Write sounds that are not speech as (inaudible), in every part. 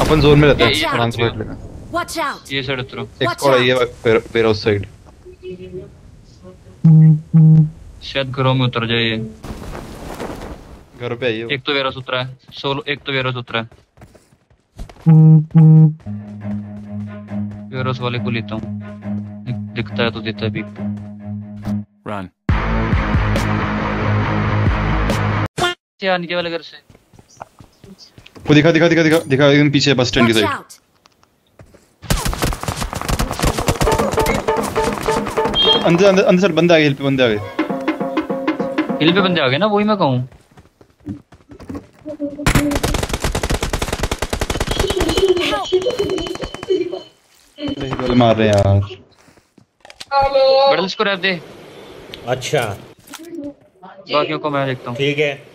अपन zone में रहते ये- ये हैं से लेना Watch out! ये साइड उतरो। एक आई है वेयर हाउस साइड शायद घरों में उतर जाए ये घर पे है एक तो वेरस उतरा है। सोलो एक तो वेरस उतरा है। वेरस वाले को लेता हूँ। दिखता है तो देता है भी। Run. यार नीचे वाले घर से? वो दिखा दिखा दिखा दिखा दिखा एकदम पीछे बस स्टैंड की साइड अंदर अंदर अंदर साइड बंदे आ गए हिल पे बंदे आ गए। हिल पे बंदे आ गए ना वही मैं कहूँ। हिल मार रहे हैं यार। बड़ल इसको रैप दे। अच्छा। बाकियों को मैं देखता हूँ। ठीक है।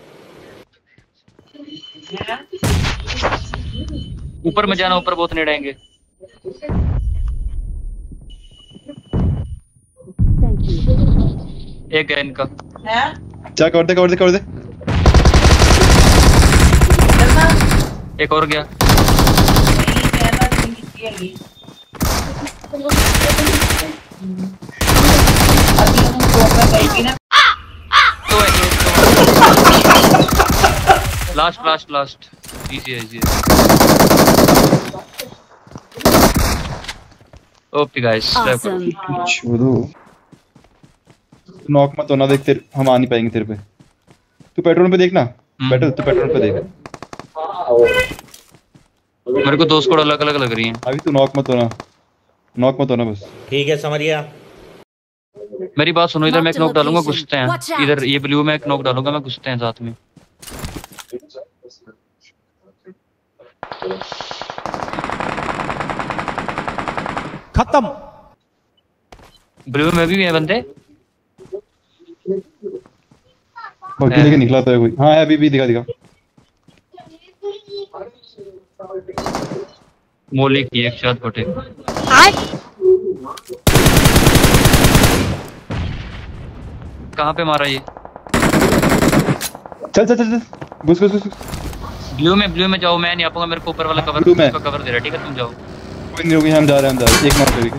ऊपर में जाना ऊपर बहुत नेड़ आएँगे एक है इनका। जा कर दे कर दे कर दे। एक और गया। तो है लास्ट लास्ट लास्ट इजी है इजी ओके गाइस. छोड़ो नॉक मत होना देख तेरे हम आ नहीं पाएँगे तेरे पे। तू पेट्रोल पे देखना हम्म। पेट्रोल तू पेट्रोल पे देख। मेरे को दो स्कोर अलग अलग लग रही हैं। अभी तू नॉक मत होना। नॉक मत होना बस। ठीक है समझ गया मेरी बात सुनो इधर मैं एक नॉक डालूँगा घुसते हैं। इधर ये ब्लू में एक नॉक डालूँगा मैं घुसते हैं साथ में। खत्म। ब्लू में भी है बंदे। बाकी लेके निकला तो है कोई। हाँ अभी भी दिखा दिखा। मोली की एक शायद बटे कहाँ पे मारा ये? चल चल चल। घुस घुस घुस। ब्लू में ब्लू में जाओ मैं नहीं आ पाऊँगा मेरे को ऊपर वाला कवर उसका कवर दे रहा ठीक है? तुम जाओ। कोई नहीं होगी हम जा रहे हैं हम जा रहे हैं एक मार करेंगे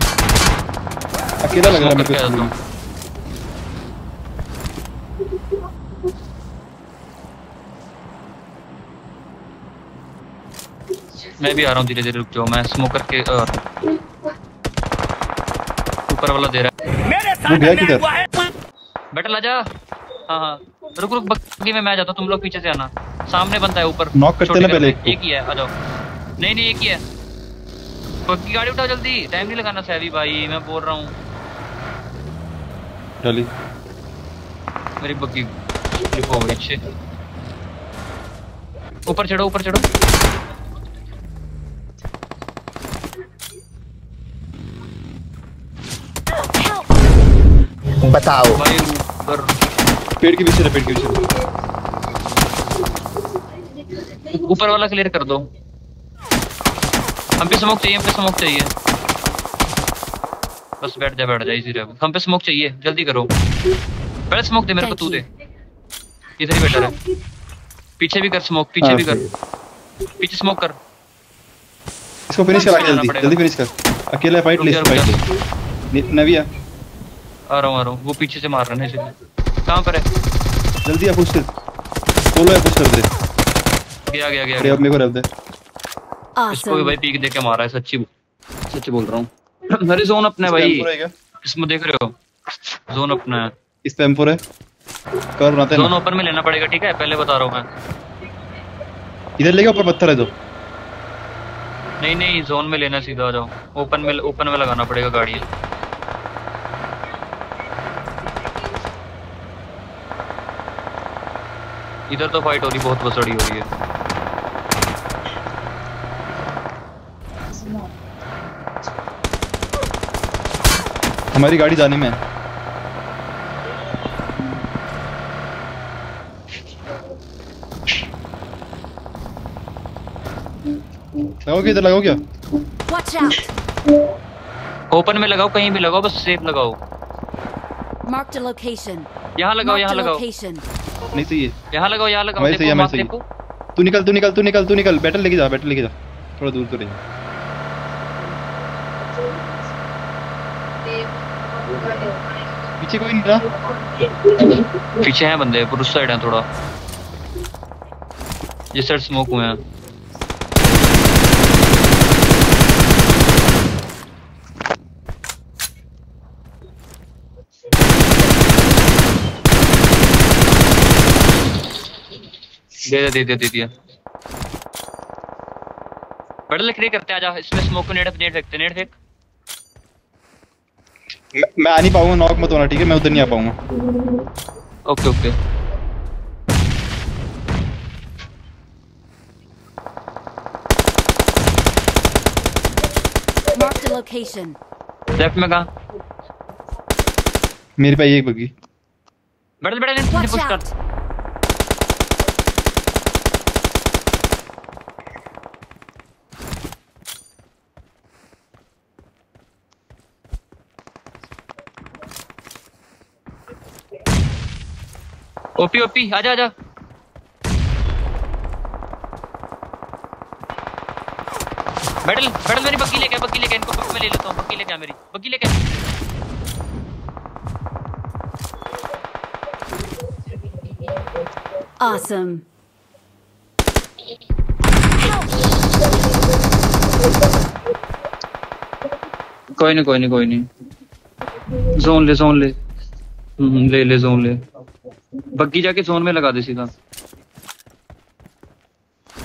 अकेला लग रहा है मेरे को मैं। भी आ रहा हूँ धीरे धीरे रुक जाओ। मैं स्मोक करके। ऊपर वाला दे रहा है। वो गया किधर? बेटा जा। हाँ हाँ। रुक रुक बग्गी में मैं जाता हूँ तुम लोग पीछे से आना। सामने बनता है ऊपर। Knock करते ना पहले एक ही है आ जाओ। नहीं नहीं एक ही है। बग्गी गाड़ी उठाओ जल्दी। टाइम नहीं लगाना सैवी भाई मैं बोल रहा हूँ। डाली मेरी बग्गी हो गई अच्छे। ऊपर चढ़ो ऊपर चढ़ो। बताओ। पेड़ के पीछे पेड़ के पीछे। ऊपर वाला क्लियर कर दो। हम पे स्मोक चाहिए हम पे स्मोक चाहिए। बस बैठ जा बैठ जा इजी रहे। हम पे स्मोक चाहिए जल्दी करो। पहले स्मोक दे मेरे को तू दे। इधर ही बैठा रहे। पीछे भी कर स्मोक पीछे हाँ, भी कर। पीछे स्मोक कर। इसको फिनिश करा जल्दी जल्दी फिनिश कर। अकेला फाइट ले फाइट ले नविया। आ रहा हूँ आ रहा हूँ। वो पीछे से मार रहा है इसलिए कहाँ पर है? जल्दी आ पुश कर। सोलो है पुश कर दे। गया गया गया, अरे अब मेरे को रख दे। इसको भी भाई पीक दे के मारा है सच्ची सच्ची बोल रहा हूँ। (clears throat) अरे जोन अपना है भाई। M4 क्या? इसमें देख रहे हो? जोन अपना है। इस पे M4 है। कर बनाते हैं जोन ओपन में लेना पड़ेगा ठीक है? पहले बता रहा हूँ मैं। इधर लेगा ऊपर पत्थर है जो। नहीं नहीं जोन में लेना सीधा आ जाओ। ओपन में ओपन में लगाना पड़ेगा गाड़ी। इधर तो फाइट हो रही बहुत बसड़ी हो रही है। हमारी गाड़ी जाने में। है लगाओ क्या इधर लगाओ क्या? ओपन में लगाओ कहीं भी लगाओ बस सेफ़ लगाओ। Marked a location. यहाँ लगाओ यहाँ लगाओ। location. नहीं सही है। यहाँ लगाओ यहाँ लगाओ। हमारी सही देखो है, मार्क हमारी देखो। तू निकल तू निकल तू निकल तू निकल। बैटल लेके जा बैटल लेके जा। थोड़ा दूर तो रही पीछे कोई नहीं था? पीछे हैं बंदे, पर उस साइड है थोड़ा। जिस साइड स्मोक हुए हैं। दे दे दे दे दे दिया। बड़े लकड़ी करते हैं, आजा। इसमें स्मोक को नेड़ नेड़ फेंकते नेड़ फेंक मैं, आ नहीं पाऊँगा नॉक मत होना ठीक है? मैं उधर नहीं आ पाऊँगा। Okay okay. Mark the location left में कहा? मेरे पास एक बग्गी बड़े बड़े ने पुश कर। ओपी ओपी आजा आजा बैटल बैटल मेरी बग्गी लेके बग्गी लेके इनको मैं ले लेता हूँ बग्गी लेके मेरी बग्गी लेके। Awesome. कोई नहीं कोई नहीं कोई नहीं जोन ले जोन ले हम्म, ले ले जोन ले बग्गी जाके जोन में लगा दे सीधा।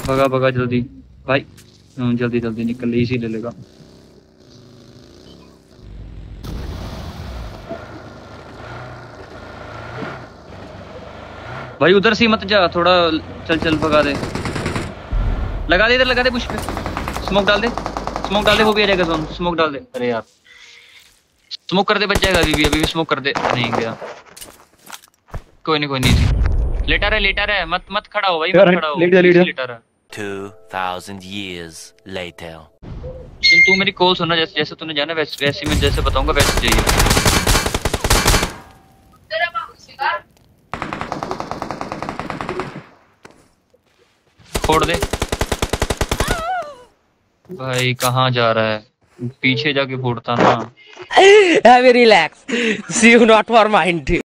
भगा भगा जल्दी। भाई हम्म, जल्दी जल्दी निकल ले इसी ले लेगा। भाई उधर से मत जा थोड़ा चल चल भगा दे। लगा दे इधर लगा दे पुश पे। स्मोक डाल दे। स्मोक डाल दे वो भी आ जाएगा जोन स्मोक डाल दे। अरे यार। स्मोक कर दे बच जाएगा अभी भी अभी भी स्मोक कर दे। नहीं गया। कोई नहीं कोई नहीं जी लेटा रहे लेटा रहे मत मत खड़ा हो भाई मत खड़ा हो लेट जा, लेट जा। लेटा रहा 2,000 years later. सुन तू मेरी कॉल सुनना जैसे जैसे तूने जाना वैसे वैसे मैं जैसे बताऊँगा वैसे जाइए फोड़ दे भाई कहाँ जा रहा है पीछे जाके फोड़ता ना Have a relax. See you not for mind.